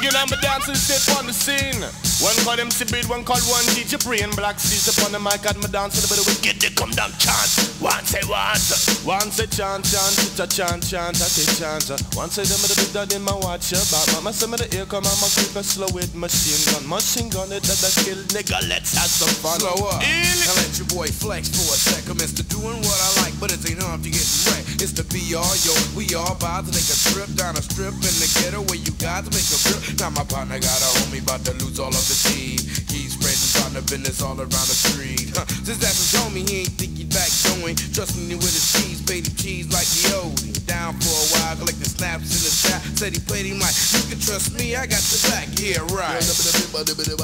Again, I'm a dancing step on the scene. One call them breed, one call one DJ brain. Black seas upon the mic, and my dancing but we get they come down chant. One say once, one say chant, chant, it's a chant, chant, I say chant. One say them with the big in my watch about. Mama say me the ear come, I'ma keep it slow with machine gun, machine gun it that kill nigga. Let's have some fun. Slow up. Now let your boy flex for a second, Mister doing what I like, but it ain't enough to get wrecked. It's the BR, yo. We all about to take a trip down a strip in the ghetto where you got to make a grip. Now my partner got a homie about to lose all of the team. He's spreading partner business all around the street. Huh. Since that's his homie, he ain't think he back going. Trusting me with his cheese, him cheese like he owed. He down for a while, collecting snaps in the chat. Said he played him like, you can trust me, I got your back. Yeah, right. The the the the the the.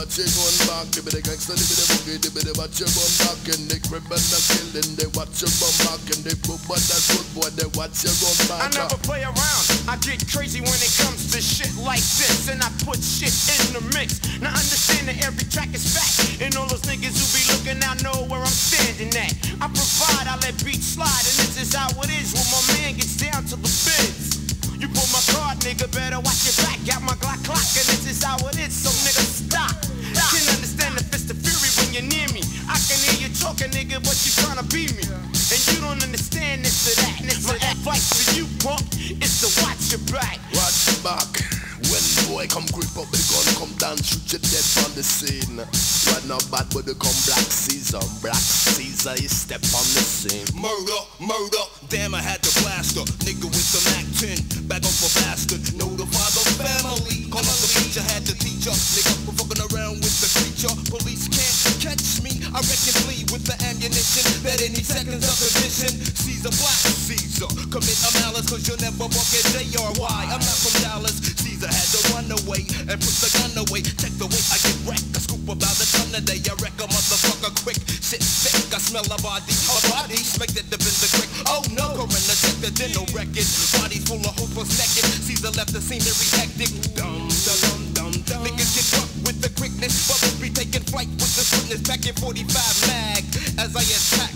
I never play around, I get crazy when it comes to shit like this, and I put shit in the mix. Now understand that every track is fat, and all those niggas who be looking out know where I'm standing at. I provide, I let beats slide, and this is how it is when my man gets down to the biz. You pull my card, nigga, better watch your back. Got my Glock clock, and this is how it is, so nigga stop. Can't understand the fist of fury when you're near me. I can hear you talking, nigga, but you trying to be me. And you don't understand this or that, it's my advice for you, punk, is to watch your back. Watch your back. When boy come creep up the gun, come down, shoot you dead on the scene. Right not bad, but they come black Caesar. Black Caesar, you step on the scene. Murder, murder, damn I had to blast her. Nigga with the Mac 10, back up for bastard. Notify the family, call out the teacher, had to teach her. Nigga for fucking around with the creature. Police can't catch me, I reckon flee with the ammunition. Bet any seconds of condition. Caesar, black Caesar, commit a malice cause you'll never walk i'm not from Dallas, Caesar had to run away and put the gun away. Check the way I get wrecked. I scoop about a ton a day. I wreck a motherfucker quick. Shit thick. I smell a body. A body it up in the quick. Oh no, coroner check the dental record. Body full of hopeless naked. Caesar left the scenery hectic. Dum dum dum dum. Niggas get rough with the quickness. Bubbles be taking flight with the swiftness. Back in 45 mag as I attack.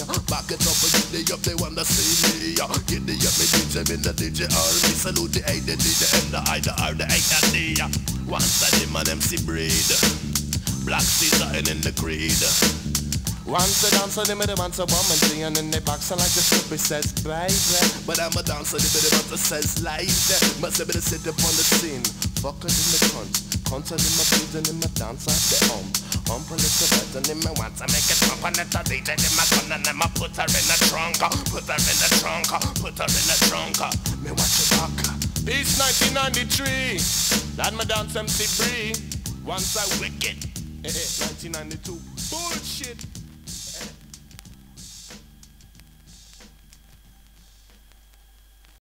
Back it up and the up, they wanna see me. The up, me DJ, me the DJ army. Salute the A, the D, the N, the I, the R, the A, and D. Once I him and MC Breed. Black Caesar and in the creed. Once a dancer, they made a man, a woman, and then they box her like the stripper says, baby. But I'm a dancer, they made a man says, like Must have been a sit upon the scene. Fucker in the cunt. Cunt in my breed and in my dance at the home. Hump a little me once I make it pump and it's a DJ in my gun and I put her in the trunk. Uh, put her in the trunk. Uh, put her in the trunk. Uh. Me watch your back. Peace 1993. That my dance MC Bree. Once I wicked. 1992. Bullshit.